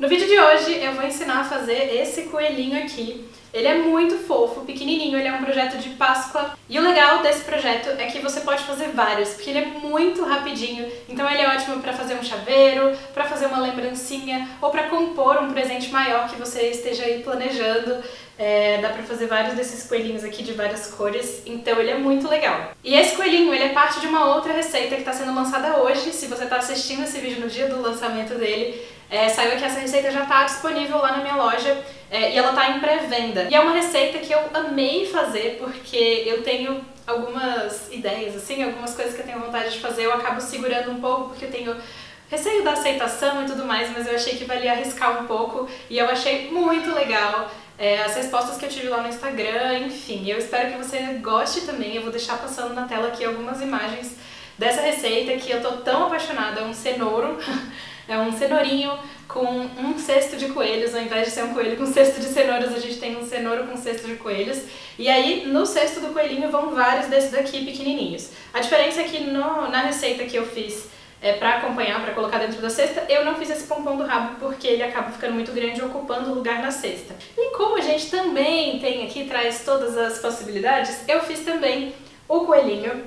No vídeo de hoje eu vou ensinar a fazer esse coelhinho aqui. Ele é muito fofo, pequenininho, ele é um projeto de Páscoa. E o legal desse projeto é que você pode fazer vários, porque ele é muito rapidinho. Então ele é ótimo para fazer um chaveiro, para fazer uma lembrancinha ou para compor um presente maior que você esteja aí planejando. É, dá pra fazer vários desses coelhinhos aqui de várias cores, então ele é muito legal. E esse coelhinho, ele é parte de uma outra receita que está sendo lançada hoje. Se você está assistindo esse vídeo no dia do lançamento dele, é, saiu que essa receita já está disponível lá na minha loja é, e ela está em pré-venda. E é uma receita que eu amei fazer porque eu tenho algumas ideias, assim, algumas coisas que eu tenho vontade de fazer, eu acabo segurando um pouco porque eu tenho receio da aceitação e tudo mais, mas eu achei que valia arriscar um pouco e eu achei muito legal é, as respostas que eu tive lá no Instagram, enfim, eu espero que você goste também, eu vou deixar passando na tela aqui algumas imagens dessa receita que eu tô tão apaixonada, é um cenouro É um cenourinho com um cesto de coelhos, ao invés de ser um coelho com cesto de cenouras, a gente tem um cenouro com cesto de coelhos. E aí, no cesto do coelhinho vão vários desses daqui pequenininhos. A diferença é que no, na receita que eu fiz é, para acompanhar, para colocar dentro da cesta, eu não fiz esse pompom do rabo porque ele acaba ficando muito grande ocupando lugar na cesta. E como a gente também tem aqui, traz todas as possibilidades, eu fiz também o coelhinho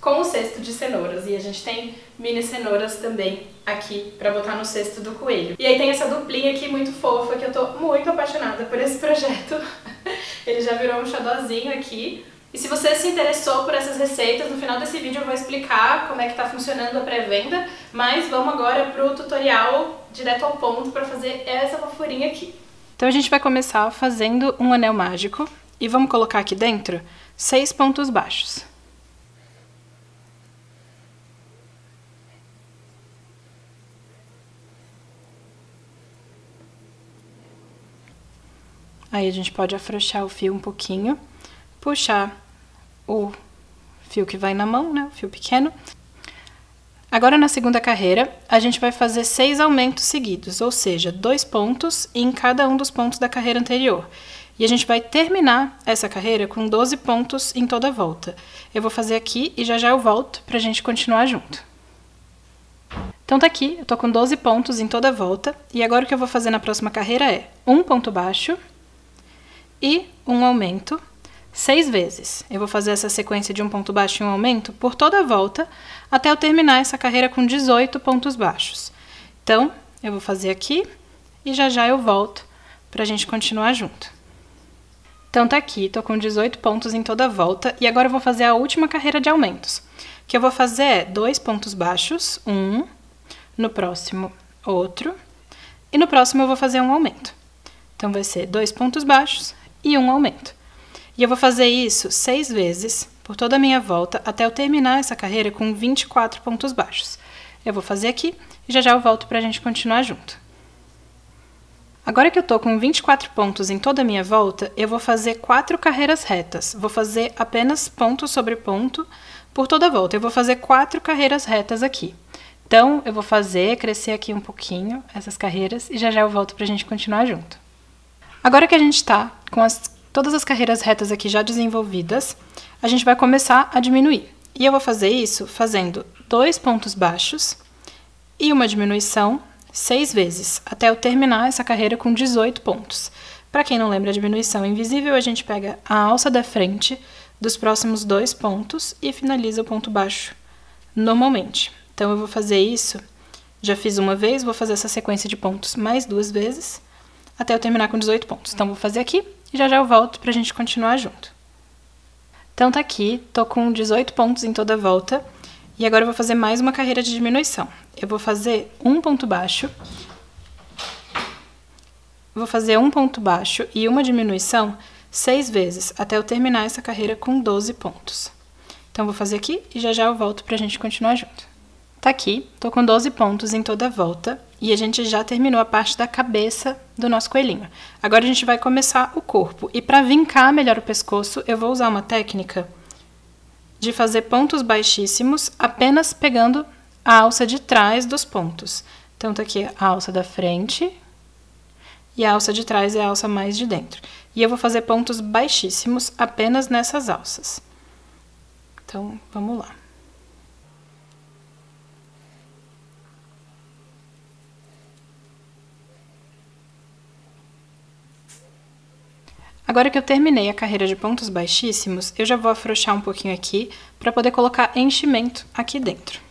com o cesto de cenouras. E a gente tem mini cenouras também aqui pra botar no cesto do coelho. E aí tem essa duplinha aqui muito fofa, que eu tô muito apaixonada por esse projeto. Ele já virou um xodózinho aqui. E se você se interessou por essas receitas, no final desse vídeo eu vou explicar como é que tá funcionando a pré-venda, mas vamos agora pro tutorial direto ao ponto para fazer essa fofurinha aqui. Então a gente vai começar fazendo um anel mágico e vamos colocar aqui dentro seis pontos baixos. Aí a gente pode afrouxar o fio um pouquinho, puxar o fio que vai na mão, né, o fio pequeno. Agora na segunda carreira, a gente vai fazer seis aumentos seguidos, ou seja, dois pontos em cada um dos pontos da carreira anterior. E a gente vai terminar essa carreira com 12 pontos em toda a volta. Eu vou fazer aqui e já já eu volto pra gente continuar junto. Então tá aqui, eu tô com 12 pontos em toda a volta, e agora o que eu vou fazer na próxima carreira é um ponto baixo, e um aumento seis vezes. Eu vou fazer essa sequência de um ponto baixo e um aumento por toda a volta até eu terminar essa carreira com 18 pontos baixos. Então, eu vou fazer aqui e já já eu volto para a gente continuar junto. Então tá aqui, tô com 18 pontos em toda a volta e agora eu vou fazer a última carreira de aumentos. O que eu vou fazer é dois pontos baixos, um, no próximo outro, e no próximo eu vou fazer um aumento. Então vai ser dois pontos baixos e um aumento. E eu vou fazer isso seis vezes por toda a minha volta até eu terminar essa carreira com 24 pontos baixos. Eu vou fazer aqui e já já eu volto para a gente continuar junto. Agora que eu estou com 24 pontos em toda a minha volta, eu vou fazer quatro carreiras retas. Vou fazer apenas ponto sobre ponto por toda a volta. Eu vou fazer quatro carreiras retas aqui. Então, eu vou fazer, crescer aqui um pouquinho essas carreiras e já já eu volto para a gente continuar junto. Agora que a gente está com as, todas as carreiras retas aqui já desenvolvidas, a gente vai começar a diminuir. E eu vou fazer isso fazendo dois pontos baixos e uma diminuição seis vezes, até eu terminar essa carreira com 18 pontos. Para quem não lembra a diminuição invisível, a gente pega a alça da frente dos próximos dois pontos e finaliza o ponto baixo normalmente. Então, eu vou fazer isso, já fiz uma vez, vou fazer essa sequência de pontos mais duas vezes, até eu terminar com 18 pontos. Então, vou fazer aqui e já já eu volto pra gente continuar junto. Então, tá aqui, tô com 18 pontos em toda a volta. E agora eu vou fazer mais uma carreira de diminuição. Eu vou fazer um ponto baixo. Vou fazer um ponto baixo e uma diminuição seis vezes, até eu terminar essa carreira com 12 pontos. Então, vou fazer aqui e já já eu volto pra gente continuar junto. Tá aqui, tô com 12 pontos em toda a volta e a gente já terminou a parte da cabeça do nosso coelhinho. Agora a gente vai começar o corpo. E para vincar melhor o pescoço, eu vou usar uma técnica de fazer pontos baixíssimos apenas pegando a alça de trás dos pontos. Então tá aqui a alça da frente e a alça de trás é a alça mais de dentro. E eu vou fazer pontos baixíssimos apenas nessas alças. Então, vamos lá. Agora que eu terminei a carreira de pontos baixíssimos, eu já vou afrouxar um pouquinho aqui para poder colocar enchimento aqui dentro.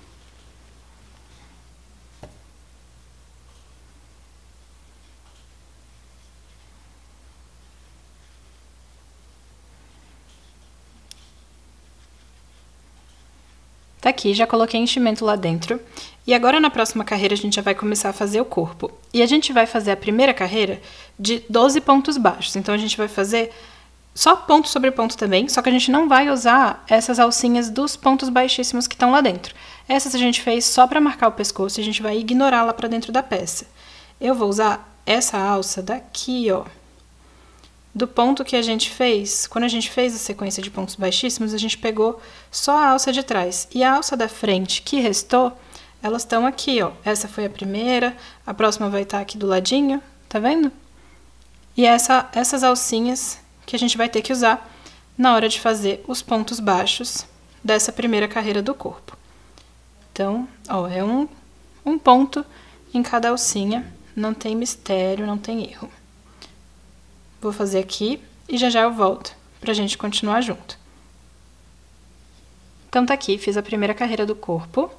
Tá aqui, já coloquei enchimento lá dentro. E agora na próxima carreira a gente já vai começar a fazer o corpo. E a gente vai fazer a primeira carreira de 12 pontos baixos. Então a gente vai fazer só ponto sobre ponto também, só que a gente não vai usar essas alcinhas dos pontos baixíssimos que estão lá dentro. Essas a gente fez só para marcar o pescoço e a gente vai ignorar lá para dentro da peça. Eu vou usar essa alça daqui, ó do ponto que a gente fez, quando a gente fez a sequência de pontos baixíssimos, a gente pegou só a alça de trás. E a alça da frente que restou, elas estão aqui, ó. Essa foi a primeira, a próxima vai estar aqui do ladinho, tá vendo? E essa, essas alcinhas que a gente vai ter que usar na hora de fazer os pontos baixos dessa primeira carreira do corpo. Então, ó, é um, um ponto em cada alcinha, não tem mistério, não tem erro. Vou fazer aqui e já já eu volto pra gente continuar junto. Então tá aqui, fiz a primeira carreira do corpo.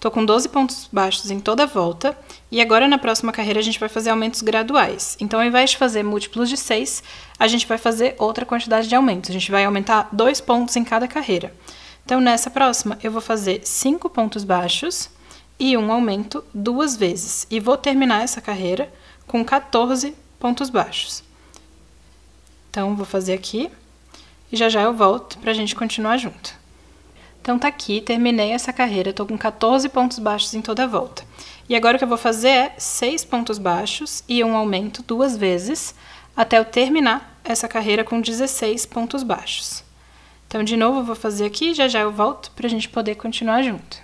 Tô com 12 pontos baixos em toda a volta. E agora na próxima carreira a gente vai fazer aumentos graduais. Então ao invés de fazer múltiplos de 6, a gente vai fazer outra quantidade de aumentos. A gente vai aumentar dois pontos em cada carreira. Então nessa próxima eu vou fazer 5 pontos baixos e um aumento duas vezes. E vou terminar essa carreira com 14 pontos baixos. Então, vou fazer aqui e já já eu volto para a gente continuar junto. Então, tá aqui, terminei essa carreira, tô com 14 pontos baixos em toda a volta. E agora o que eu vou fazer é 6 pontos baixos e um aumento duas vezes, até eu terminar essa carreira com 16 pontos baixos. Então, de novo, eu vou fazer aqui já já eu volto para a gente poder continuar junto.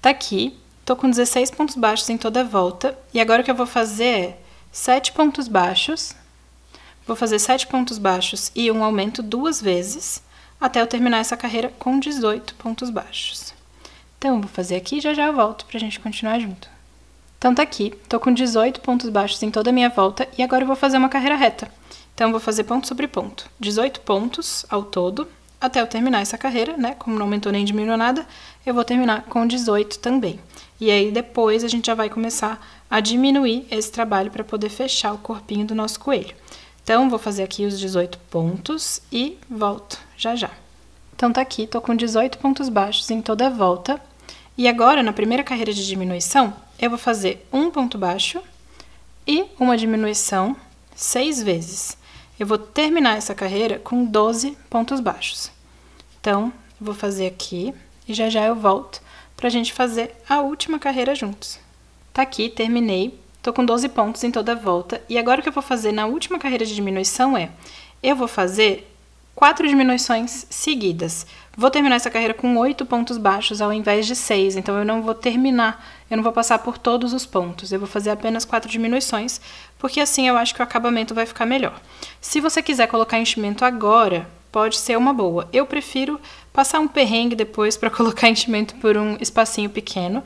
Tá aqui, tô com 16 pontos baixos em toda a volta, e agora o que eu vou fazer é 7 pontos baixos, Vou fazer sete pontos baixos e um aumento duas vezes, até eu terminar essa carreira com 18 pontos baixos. Então, vou fazer aqui e já já eu volto pra gente continuar junto. Então, tá aqui, tô com 18 pontos baixos em toda a minha volta e agora eu vou fazer uma carreira reta. Então, vou fazer ponto sobre ponto, 18 pontos ao todo, até eu terminar essa carreira, né? Como não aumentou nem diminuiu nada, eu vou terminar com 18 também. E aí, depois, a gente já vai começar a diminuir esse trabalho para poder fechar o corpinho do nosso coelho. Então, vou fazer aqui os 18 pontos e volto já já. Então, tá aqui, tô com 18 pontos baixos em toda a volta. E agora, na primeira carreira de diminuição, eu vou fazer um ponto baixo e uma diminuição seis vezes. Eu vou terminar essa carreira com 12 pontos baixos. Então, vou fazer aqui e já já eu volto pra gente fazer a última carreira juntos. Tá aqui, terminei. Tô com 12 pontos em toda a volta. E agora o que eu vou fazer na última carreira de diminuição é... Eu vou fazer quatro diminuições seguidas. Vou terminar essa carreira com oito pontos baixos ao invés de seis. Então, eu não vou terminar, eu não vou passar por todos os pontos. Eu vou fazer apenas quatro diminuições, porque assim eu acho que o acabamento vai ficar melhor. Se você quiser colocar enchimento agora, pode ser uma boa. Eu prefiro passar um perrengue depois para colocar enchimento por um espacinho pequeno.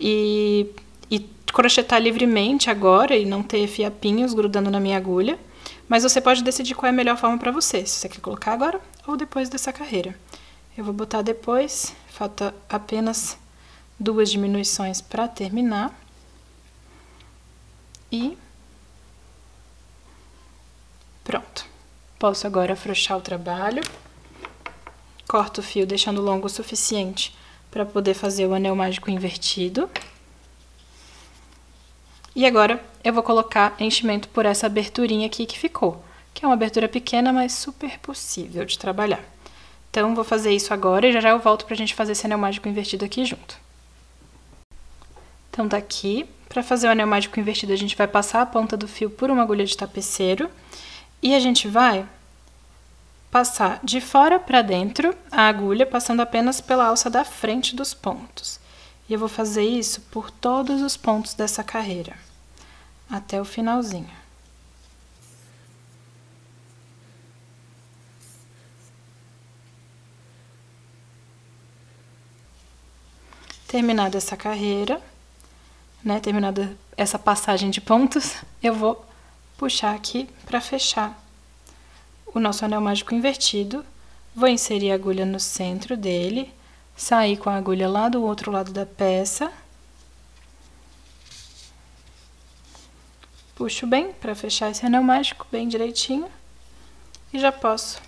E crochetar livremente agora e não ter fiapinhos grudando na minha agulha, mas você pode decidir qual é a melhor forma para você, se você quer colocar agora ou depois dessa carreira. Eu vou botar depois, falta apenas duas diminuições para terminar. E pronto. Posso agora afrouxar o trabalho. Corto o fio deixando longo o suficiente para poder fazer o anel mágico invertido. E agora eu vou colocar enchimento por essa aberturinha aqui que ficou, que é uma abertura pequena, mas super possível de trabalhar. Então, vou fazer isso agora e já já eu volto pra gente fazer esse anel mágico invertido aqui junto. Então, daqui, tá para fazer o anel mágico invertido, a gente vai passar a ponta do fio por uma agulha de tapeceiro e a gente vai passar de fora para dentro a agulha, passando apenas pela alça da frente dos pontos. E eu vou fazer isso por todos os pontos dessa carreira até o finalzinho. Terminada essa carreira, né, terminada essa passagem de pontos, eu vou puxar aqui para fechar o nosso anel mágico invertido, vou inserir a agulha no centro dele, sair com a agulha lá do outro lado da peça. Puxo bem para fechar esse anel mágico bem direitinho e já posso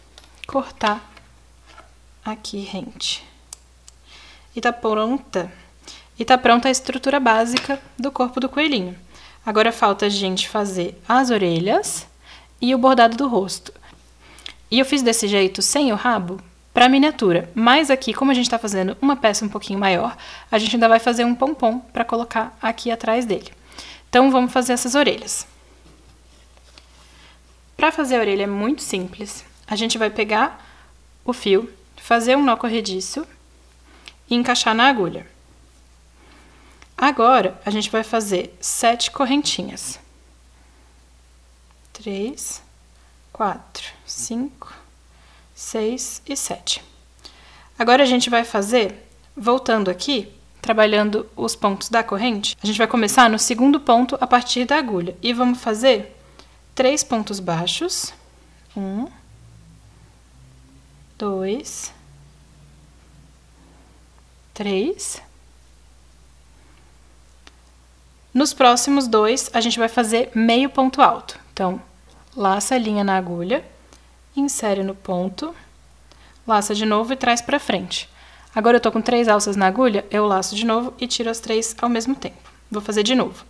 cortar aqui rente. E tá pronta. E tá pronta a estrutura básica do corpo do coelhinho. Agora falta a gente fazer as orelhas e o bordado do rosto. E eu fiz desse jeito sem o rabo para miniatura, mas aqui, como a gente está fazendo uma peça um pouquinho maior, a gente ainda vai fazer um pompom para colocar aqui atrás dele. Então, vamos fazer essas orelhas. Para fazer a orelha é muito simples. A gente vai pegar o fio, fazer um nó corrediço e encaixar na agulha. Agora, a gente vai fazer sete correntinhas. Três, quatro, cinco, seis e sete. Agora, a gente vai fazer, voltando aqui, trabalhando os pontos da corrente, a gente vai começar no segundo ponto a partir da agulha. E vamos fazer três pontos baixos. Um, dois, três nos próximos dois, a gente vai fazer meio ponto alto. Então, laça a linha na agulha, insere no ponto, laça de novo e traz para frente. Agora eu tô com três alças na agulha, eu laço de novo e tiro as três ao mesmo tempo. Vou fazer de novo.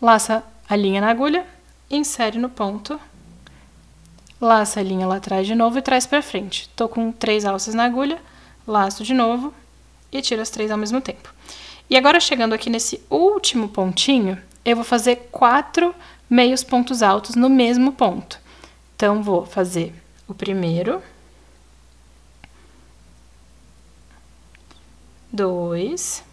Laça a linha na agulha, insere no ponto, laça a linha lá atrás de novo e traz para frente. Tô com três alças na agulha, laço de novo e tiro as três ao mesmo tempo. E agora, chegando aqui nesse último pontinho, eu vou fazer quatro meios pontos altos no mesmo ponto. Então, vou fazer o primeiro, dois,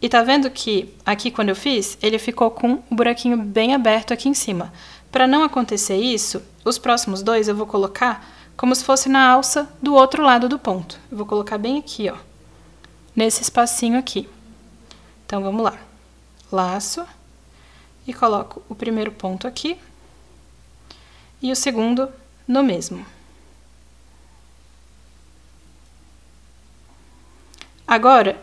e tá vendo que aqui quando eu fiz, ele ficou com o buraquinho bem aberto aqui em cima. Para não acontecer isso, os próximos dois eu vou colocar como se fosse na alça do outro lado do ponto. Eu vou colocar bem aqui, ó nesse espacinho aqui. Então, vamos lá. Laço e coloco o primeiro ponto aqui e o segundo no mesmo. Agora,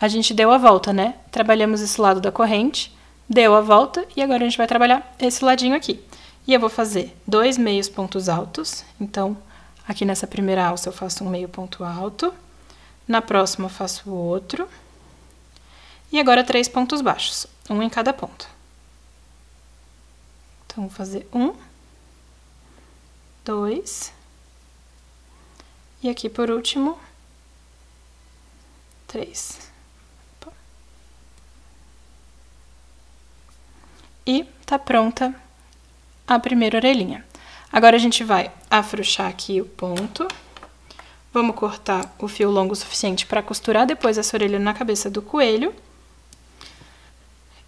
a gente deu a volta, né? Trabalhamos esse lado da corrente, deu a volta e agora a gente vai trabalhar esse ladinho aqui. E eu vou fazer dois meios pontos altos, então aqui nessa primeira alça eu faço um meio ponto alto, na próxima, faço o outro. E agora, três pontos baixos, um em cada ponta. Então, vou fazer um, dois, e aqui, por último, três. E tá pronta a primeira orelhinha. Agora, a gente vai afrouxar aqui o ponto. Vamos cortar o fio longo o suficiente para costurar depois essa orelha na cabeça do coelho.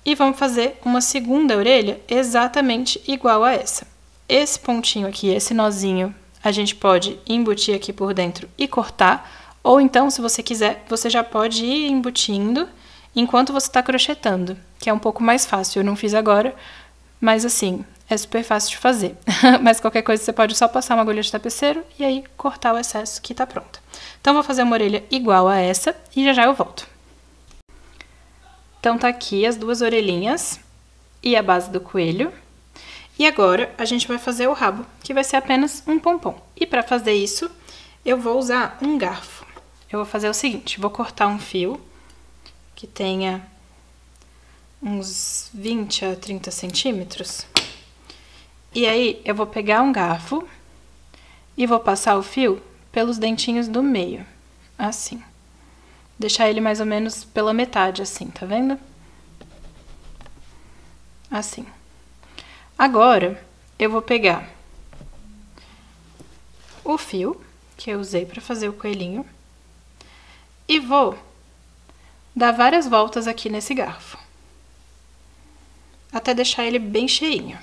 E vamos fazer uma segunda orelha exatamente igual a essa. Esse pontinho aqui, esse nozinho, a gente pode embutir aqui por dentro e cortar. Ou então, se você quiser, você já pode ir embutindo enquanto você está crochetando, que é um pouco mais fácil. Eu não fiz agora, mas assim, é super fácil de fazer. Mas qualquer coisa você pode só passar uma agulha de tapeceiro e aí cortar o excesso que tá pronto. Então, vou fazer uma orelha igual a essa e já já eu volto. Então, tá aqui as duas orelhinhas e a base do coelho. E agora, a gente vai fazer o rabo, que vai ser apenas um pompom. E para fazer isso, eu vou usar um garfo. Eu vou fazer o seguinte, vou cortar um fio que tenha uns 20 a 30 centímetros. E aí, eu vou pegar um garfo e vou passar o fio pelos dentinhos do meio, assim. Deixar ele mais ou menos pela metade, assim, tá vendo? Assim. Agora, eu vou pegar o fio que eu usei para fazer o coelhinho e vou dar várias voltas aqui nesse garfo, até deixar ele bem cheinho.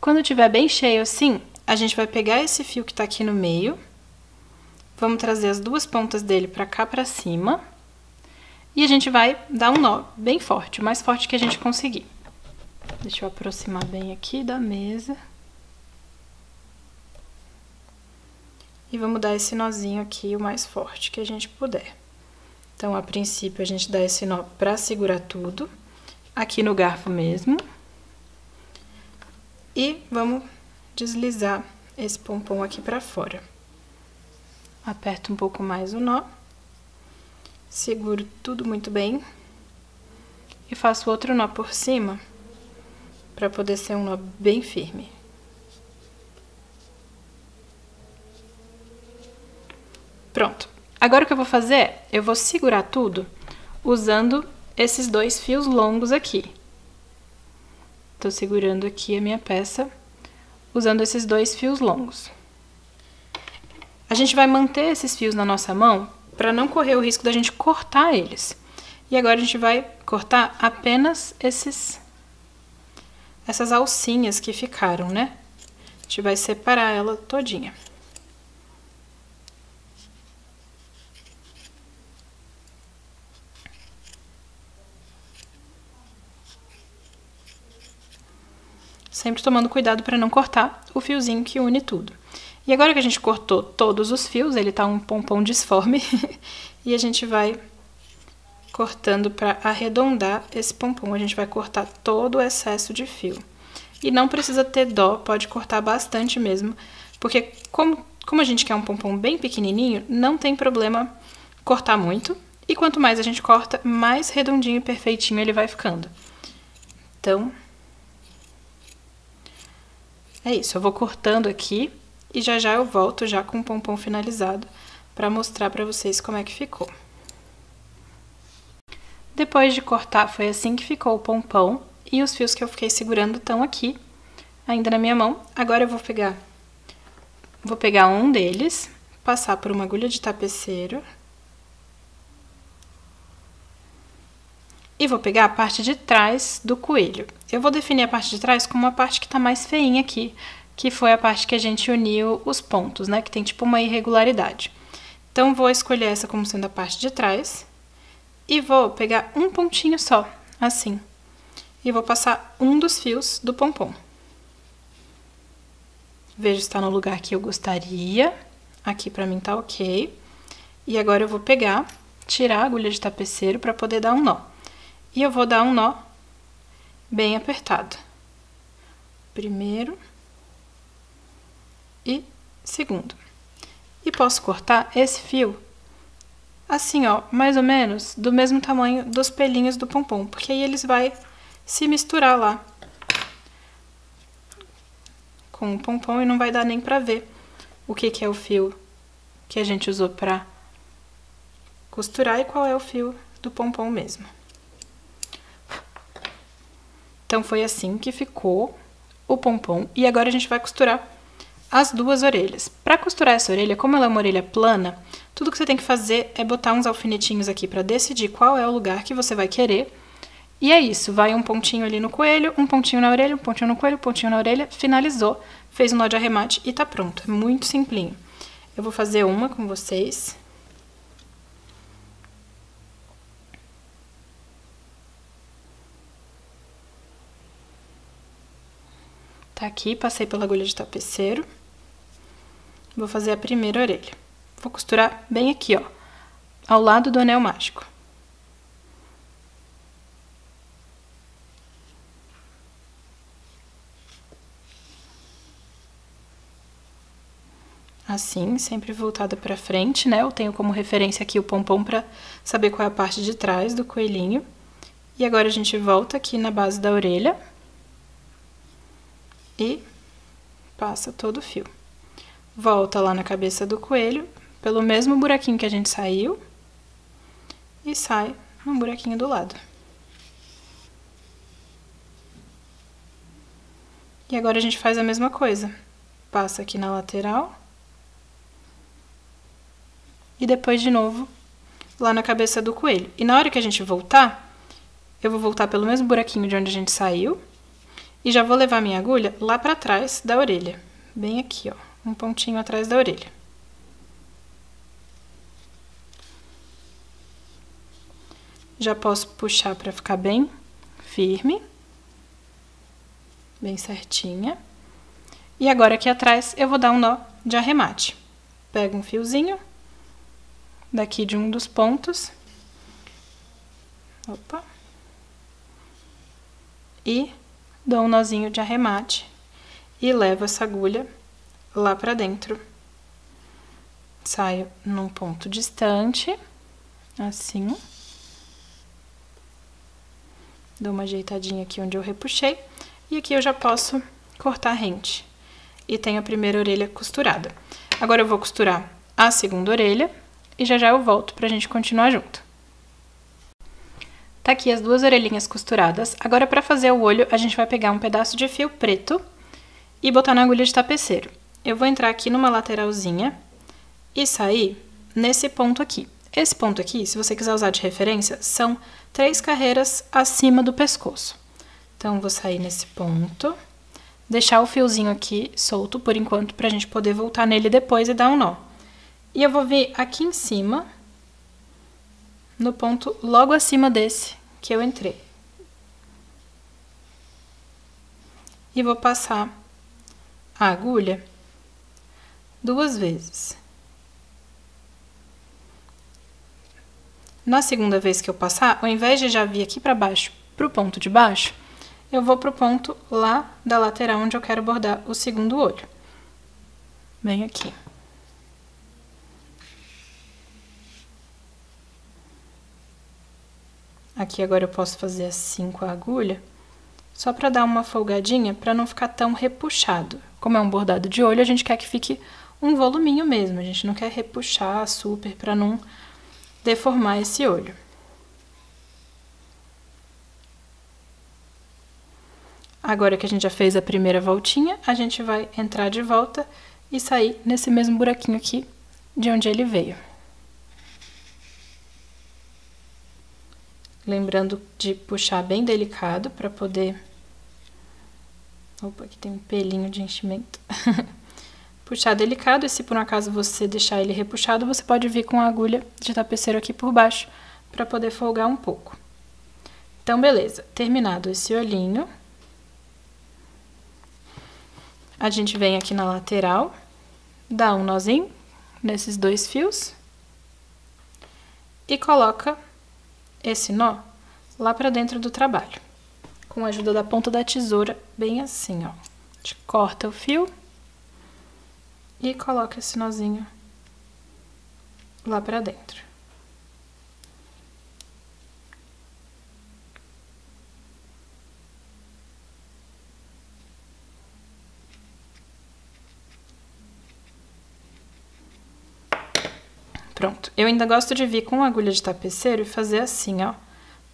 Quando tiver bem cheio assim, a gente vai pegar esse fio que tá aqui no meio, Vamos trazer as duas pontas dele pra cá pra cima. E a gente vai dar um nó bem forte, o mais forte que a gente conseguir. Deixa eu aproximar bem aqui da mesa. E vamos dar esse nozinho aqui o mais forte que a gente puder. Então, a princípio, a gente dá esse nó pra segurar tudo, aqui no garfo mesmo. E vamos deslizar esse pompom aqui pra fora. Aperto um pouco mais o nó. Seguro tudo muito bem. E faço outro nó por cima, pra poder ser um nó bem firme. Pronto. Agora o que eu vou fazer eu vou segurar tudo usando esses dois fios longos aqui. Tô segurando aqui a minha peça usando esses dois fios longos. A gente vai manter esses fios na nossa mão para não correr o risco da gente cortar eles. E agora a gente vai cortar apenas esses essas alcinhas que ficaram, né? A gente vai separar ela todinha. sempre tomando cuidado para não cortar o fiozinho que une tudo. E agora que a gente cortou todos os fios, ele tá um pompom disforme, e a gente vai cortando para arredondar esse pompom. A gente vai cortar todo o excesso de fio. E não precisa ter dó, pode cortar bastante mesmo, porque como, como a gente quer um pompom bem pequenininho, não tem problema cortar muito. E quanto mais a gente corta, mais redondinho e perfeitinho ele vai ficando. Então, é isso, eu vou cortando aqui e já já eu volto já com o pompom finalizado para mostrar para vocês como é que ficou. Depois de cortar, foi assim que ficou o pompom e os fios que eu fiquei segurando estão aqui, ainda na minha mão. Agora eu vou pegar, vou pegar um deles, passar por uma agulha de tapeceiro E vou pegar a parte de trás do coelho. Eu vou definir a parte de trás como a parte que está mais feinha aqui, que foi a parte que a gente uniu os pontos, né? Que tem tipo uma irregularidade. Então, vou escolher essa como sendo a parte de trás. E vou pegar um pontinho só, assim. E vou passar um dos fios do pompom. Vejo se está no lugar que eu gostaria. Aqui pra mim tá ok. E agora eu vou pegar, tirar a agulha de tapeceiro para poder dar um nó. E eu vou dar um nó bem apertado. Primeiro e segundo. E posso cortar esse fio assim, ó, mais ou menos do mesmo tamanho dos pelinhos do pompom, porque aí eles vai se misturar lá com o pompom e não vai dar nem pra ver o que que é o fio que a gente usou pra costurar e qual é o fio do pompom mesmo. Então, foi assim que ficou o pompom. E agora a gente vai costurar as duas orelhas. Para costurar essa orelha, como ela é uma orelha plana, tudo que você tem que fazer é botar uns alfinetinhos aqui para decidir qual é o lugar que você vai querer. E é isso, vai um pontinho ali no coelho, um pontinho na orelha, um pontinho no coelho, um pontinho na orelha, finalizou, fez um nó de arremate e tá pronto. É muito simplinho. Eu vou fazer uma com vocês. Tá aqui, passei pela agulha de tapeceiro. Vou fazer a primeira orelha. Vou costurar bem aqui, ó, ao lado do anel mágico. Assim, sempre voltada para frente, né? Eu tenho como referência aqui o pompom para saber qual é a parte de trás do coelhinho. E agora a gente volta aqui na base da orelha e passa todo o fio. Volta lá na cabeça do coelho, pelo mesmo buraquinho que a gente saiu, e sai no buraquinho do lado. E agora a gente faz a mesma coisa. Passa aqui na lateral. E depois de novo lá na cabeça do coelho. E na hora que a gente voltar, eu vou voltar pelo mesmo buraquinho de onde a gente saiu. E já vou levar minha agulha lá para trás da orelha, bem aqui, ó, um pontinho atrás da orelha. Já posso puxar para ficar bem firme, bem certinha. E agora aqui atrás eu vou dar um nó de arremate. Pego um fiozinho daqui de um dos pontos. Opa. E dou um nozinho de arremate e levo essa agulha lá para dentro. Saio num ponto distante, assim. Dou uma ajeitadinha aqui onde eu repuxei. E aqui eu já posso cortar rente. E tenho a primeira orelha costurada. Agora eu vou costurar a segunda orelha e já já eu volto pra gente continuar junto. Tá aqui as duas orelhinhas costuradas. Agora para fazer o olho, a gente vai pegar um pedaço de fio preto e botar na agulha de tapeceiro. Eu vou entrar aqui numa lateralzinha e sair nesse ponto aqui. Esse ponto aqui, se você quiser usar de referência, são três carreiras acima do pescoço. Então, vou sair nesse ponto, deixar o fiozinho aqui solto por enquanto, pra gente poder voltar nele depois e dar um nó. E eu vou vir aqui em cima, no ponto logo acima desse que eu entrei. E vou passar a agulha duas vezes. Na segunda vez que eu passar, ao invés de já vir aqui para baixo, para o ponto de baixo, eu vou para o ponto lá da lateral onde eu quero bordar o segundo olho. Bem aqui. Aqui agora eu posso fazer assim com a agulha, só para dar uma folgadinha, para não ficar tão repuxado. Como é um bordado de olho, a gente quer que fique um voluminho mesmo, a gente não quer repuxar super para não deformar esse olho. Agora que a gente já fez a primeira voltinha, a gente vai entrar de volta e sair nesse mesmo buraquinho aqui de onde ele veio. Lembrando de puxar bem delicado para poder... Opa, aqui tem um pelinho de enchimento. puxar delicado e se por um acaso você deixar ele repuxado, você pode vir com a agulha de tapeceiro aqui por baixo para poder folgar um pouco. Então, beleza. Terminado esse olhinho, a gente vem aqui na lateral, dá um nozinho nesses dois fios e coloca esse nó lá para dentro do trabalho. Com a ajuda da ponta da tesoura, bem assim, ó. A gente corta o fio e coloca esse nozinho lá para dentro. Pronto. Eu ainda gosto de vir com agulha de tapeceiro e fazer assim, ó,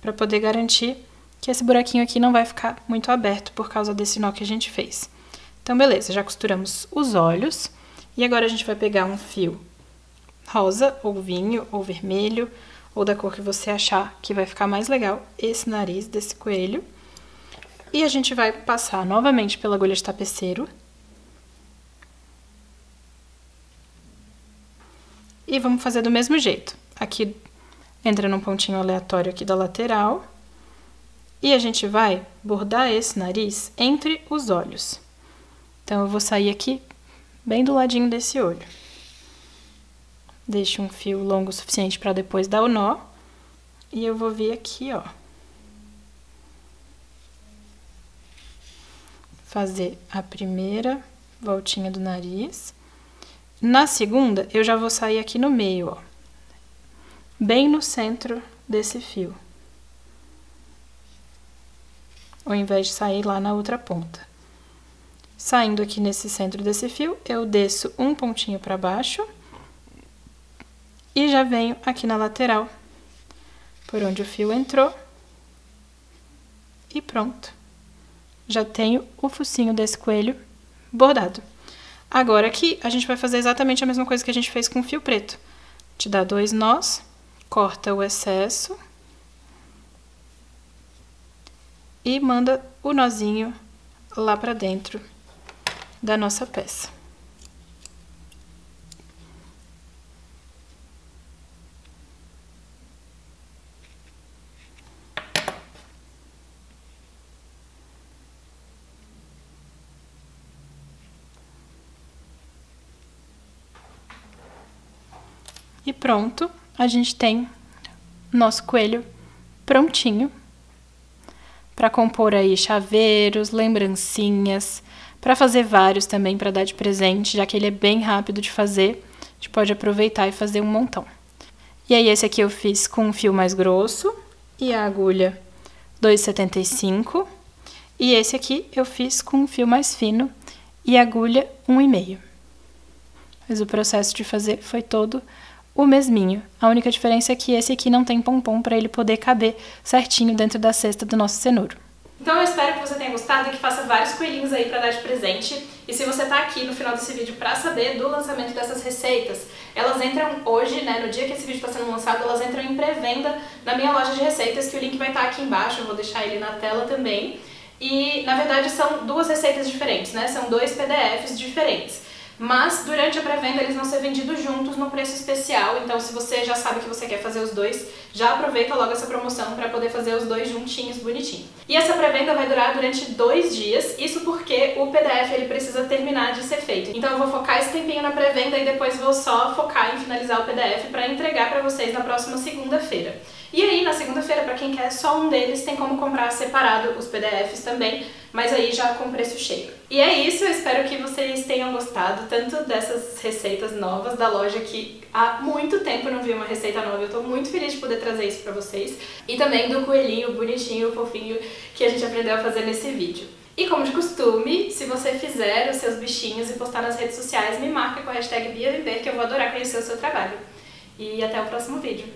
para poder garantir que esse buraquinho aqui não vai ficar muito aberto por causa desse nó que a gente fez. Então, beleza, já costuramos os olhos. E agora a gente vai pegar um fio rosa, ou vinho, ou vermelho, ou da cor que você achar que vai ficar mais legal esse nariz desse coelho. E a gente vai passar novamente pela agulha de tapeceiro E vamos fazer do mesmo jeito. Aqui entra num pontinho aleatório aqui da lateral. E a gente vai bordar esse nariz entre os olhos. Então, eu vou sair aqui bem do ladinho desse olho. Deixo um fio longo o suficiente para depois dar o nó. E eu vou vir aqui, ó. Fazer a primeira voltinha do nariz. Na segunda, eu já vou sair aqui no meio, ó. Bem no centro desse fio. Ao invés de sair lá na outra ponta. Saindo aqui nesse centro desse fio, eu desço um pontinho para baixo. E já venho aqui na lateral, por onde o fio entrou. E pronto. Já tenho o focinho desse coelho bordado. Agora aqui, a gente vai fazer exatamente a mesma coisa que a gente fez com o fio preto. Te dá dois nós, corta o excesso e manda o nozinho lá pra dentro da nossa peça. E pronto, a gente tem nosso coelho prontinho para compor aí chaveiros, lembrancinhas, para fazer vários também para dar de presente, já que ele é bem rápido de fazer, a gente pode aproveitar e fazer um montão. E aí esse aqui eu fiz com um fio mais grosso e a agulha 2,75. E esse aqui eu fiz com um fio mais fino e agulha 1,5. Mas o processo de fazer foi todo o mesminho. A única diferença é que esse aqui não tem pompom para ele poder caber certinho dentro da cesta do nosso cenouro. Então eu espero que você tenha gostado e que faça vários coelhinhos aí para dar de presente. E se você tá aqui no final desse vídeo para saber do lançamento dessas receitas, elas entram hoje, né, no dia que esse vídeo está sendo lançado, elas entram em pré-venda na minha loja de receitas, que o link vai estar tá aqui embaixo, eu vou deixar ele na tela também. E, na verdade, são duas receitas diferentes, né, são dois PDFs diferentes. Mas durante a pré-venda eles vão ser vendidos juntos no preço especial, então se você já sabe que você quer fazer os dois, já aproveita logo essa promoção para poder fazer os dois juntinhos, bonitinho. E essa pré-venda vai durar durante dois dias, isso porque o PDF ele precisa terminar de ser feito. Então eu vou focar esse tempinho na pré-venda e depois vou só focar em finalizar o PDF para entregar para vocês na próxima segunda-feira. E aí, na segunda-feira, para quem quer só um deles, tem como comprar separado os PDFs também, mas aí já com preço cheio. E é isso, eu espero que vocês tenham gostado tanto dessas receitas novas da loja que há muito tempo não vi uma receita nova. Eu tô muito feliz de poder trazer isso pra vocês. E também do coelhinho bonitinho, fofinho que a gente aprendeu a fazer nesse vídeo. E como de costume, se você fizer os seus bichinhos e postar nas redes sociais, me marca com a hashtag BiaViver que eu vou adorar conhecer o seu trabalho. E até o próximo vídeo.